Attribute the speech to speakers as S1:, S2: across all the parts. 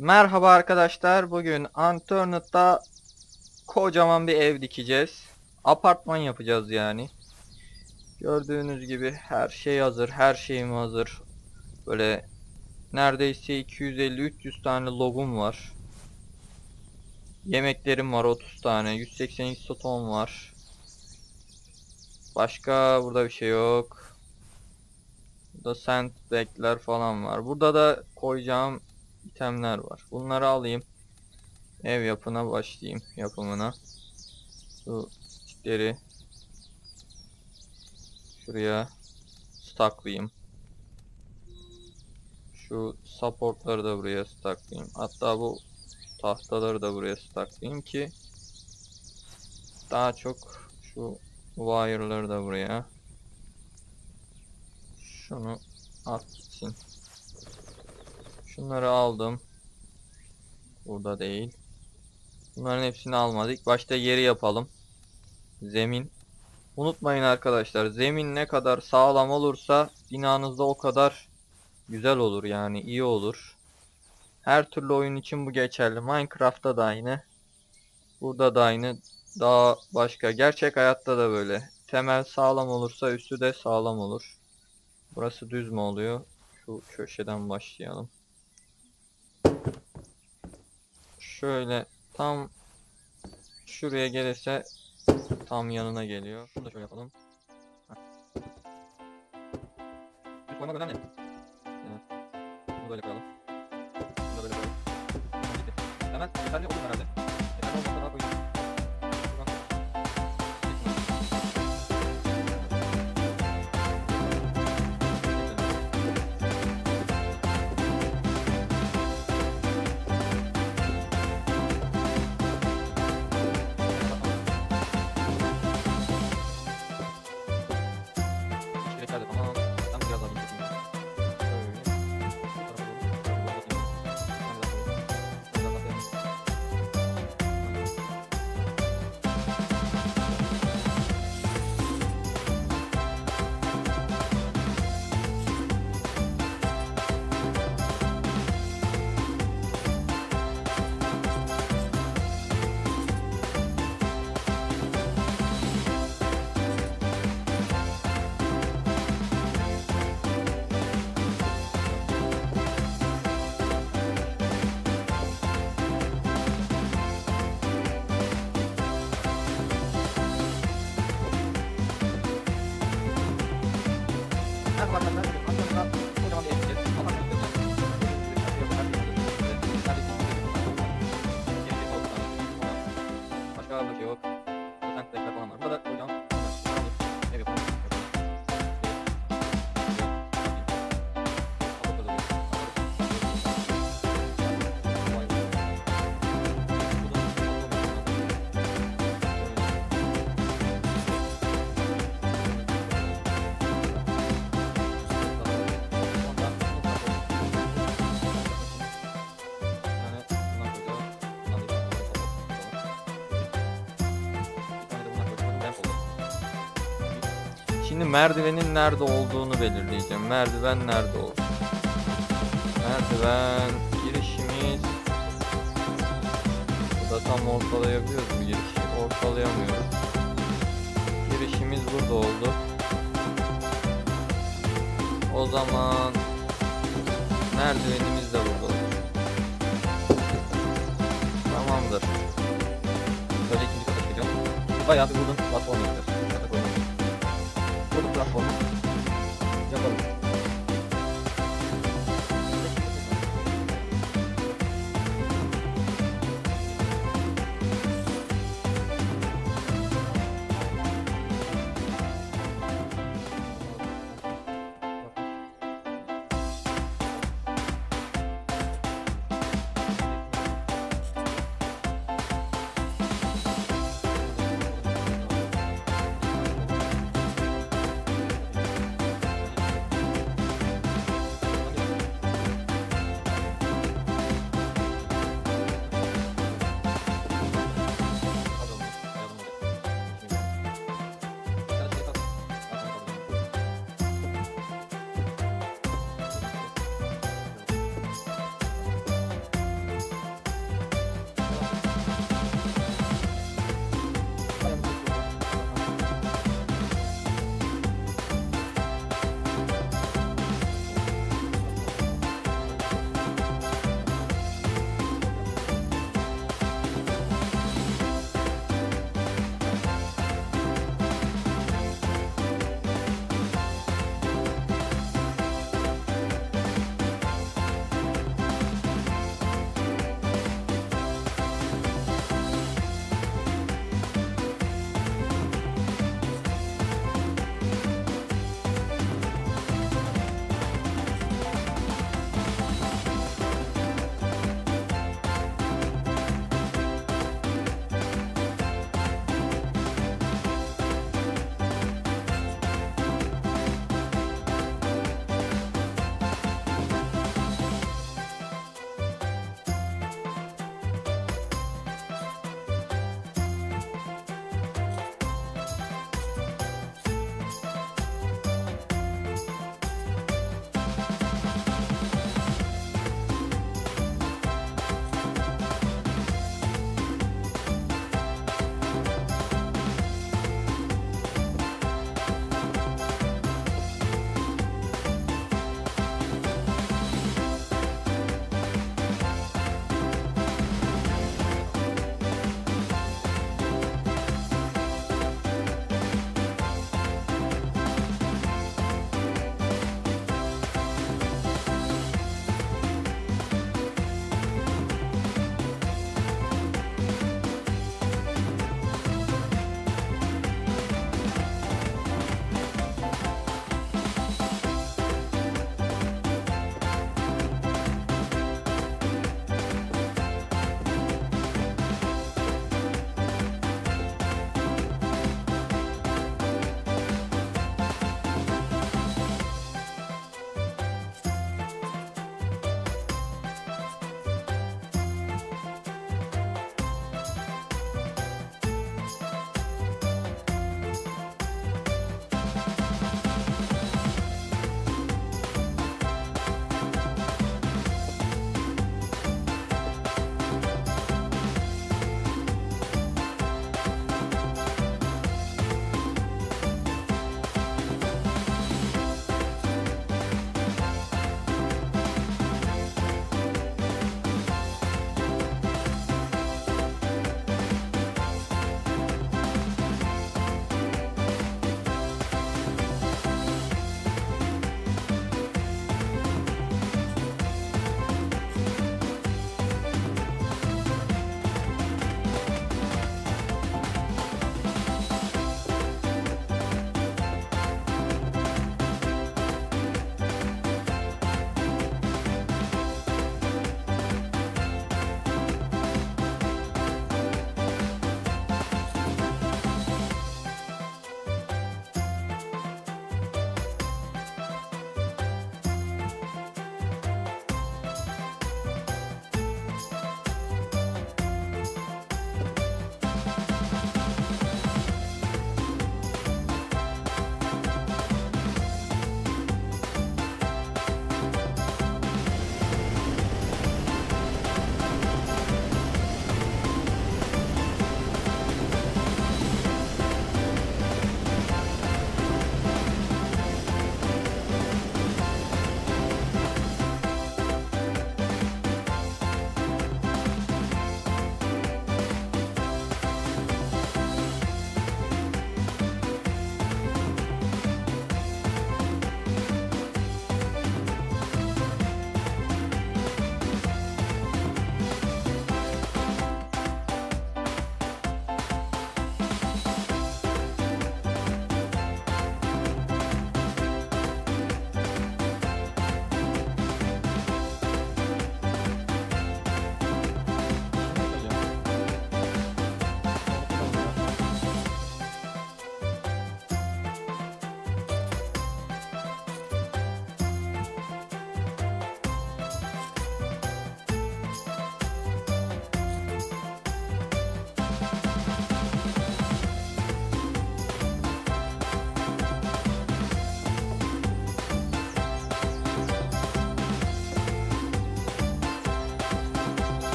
S1: Merhaba arkadaşlar. Bugün Anturnet'ta kocaman bir ev dikeceğiz. Apartman yapacağız yani. Gördüğünüz gibi her şey hazır. Her şeyim hazır. Böyle neredeyse 250-300 tane logum var. Yemeklerim var 30 tane. 182 stoton var. Başka burada bir şey yok. Burada sandbag'ler falan var. Burada da koyacağım itemler var. Bunları alayım. Ev yapına başlayayım yapımına. Şu stickleri şuraya stacklayayım. Şu supportları da buraya stacklayayım. Hatta bu tahtaları da buraya stacklayayım ki daha çok şu wire'ları da buraya. Şunu at gitsin. Şunları aldım. Burada değil. Bunların hepsini almadık. Başta yeri yapalım. Zemin. Unutmayın arkadaşlar. Zemin ne kadar sağlam olursa binanızda o kadar güzel olur yani iyi olur. Her türlü oyun için bu geçerli. Minecraft'ta da aynı. Burada da aynı. Daha başka. Gerçek hayatta da böyle. Temel sağlam olursa üstü de sağlam olur. Burası düz mü oluyor? Şu köşeden başlayalım. Şöyle tam şuraya gelirse tam yanına geliyor. Şunu da şöyle yapalım. Düz koymak önemli. Evet. Bunu böyle koyalım. Bunu da böyle koyalım. Hemen yeterli olur herhalde. Merhaba arkadaşlar. Merdivenin nerede olduğunu belirleyeceğim. Merdiven nerede olsun? Merdiven girişimiz Burada tam ortalayabiliyoruz bu girişi. Ortalayamıyoruz. Girişimiz burada oldu. O zaman merdivenimiz de burada olur. Tamamdır. Böyle ikinci kata çıkacağım. Bayağı bir buradan platform yapacağız. Kata koymak için. Burada platformu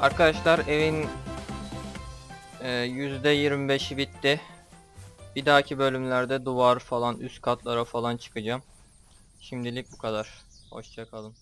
S1: Arkadaşlar evin e, yüzde 25'i bitti. Bir dahaki bölümlerde duvar falan üst katlara falan çıkacağım. Şimdilik bu kadar. Hoşçakalın.